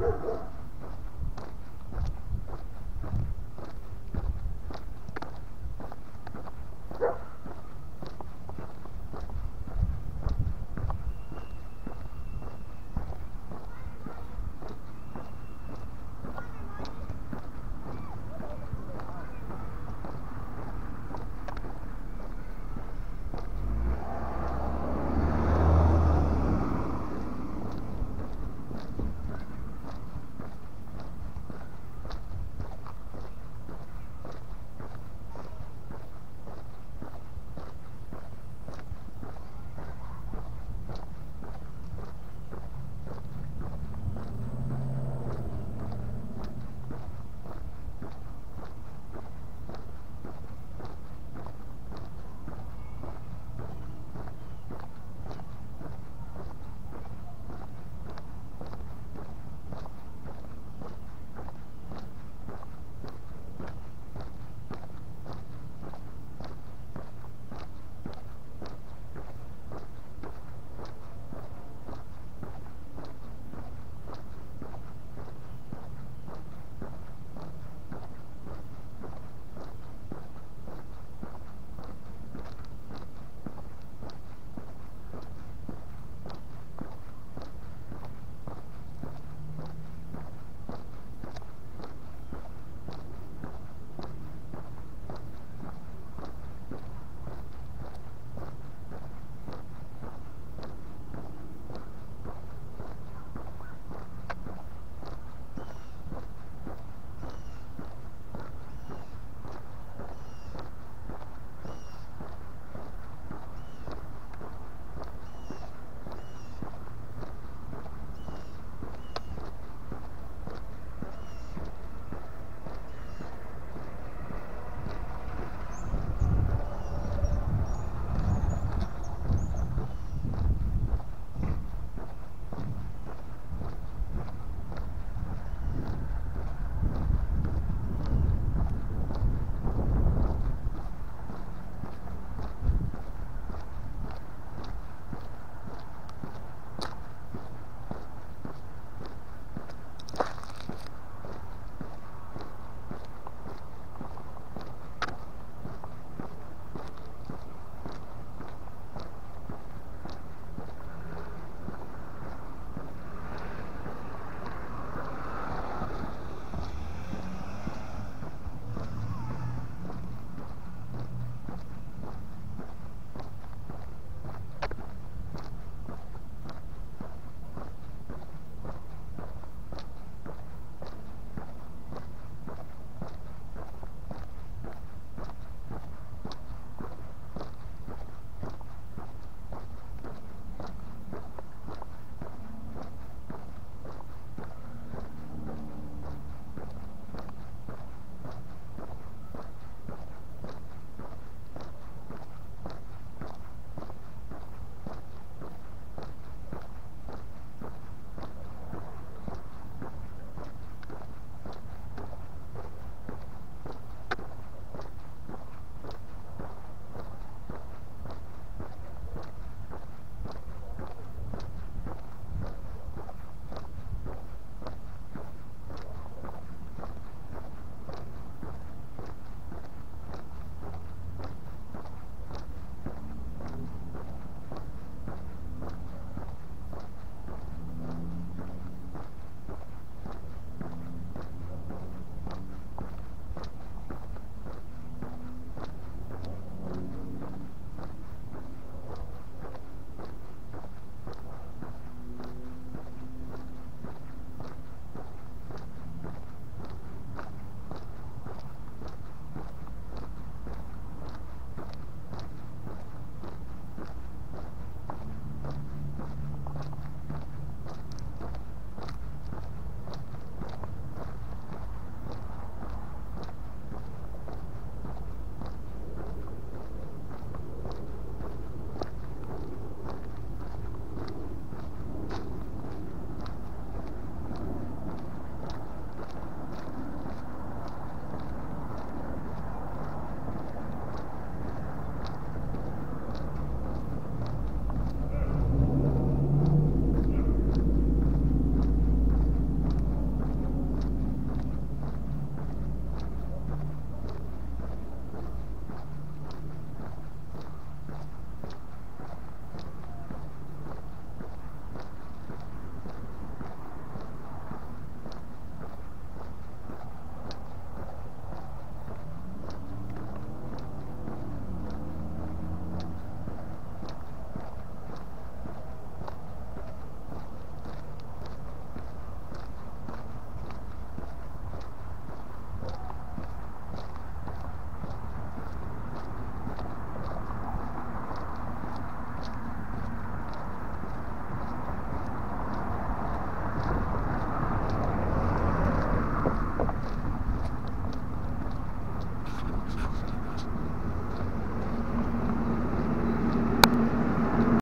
Ha ha ha.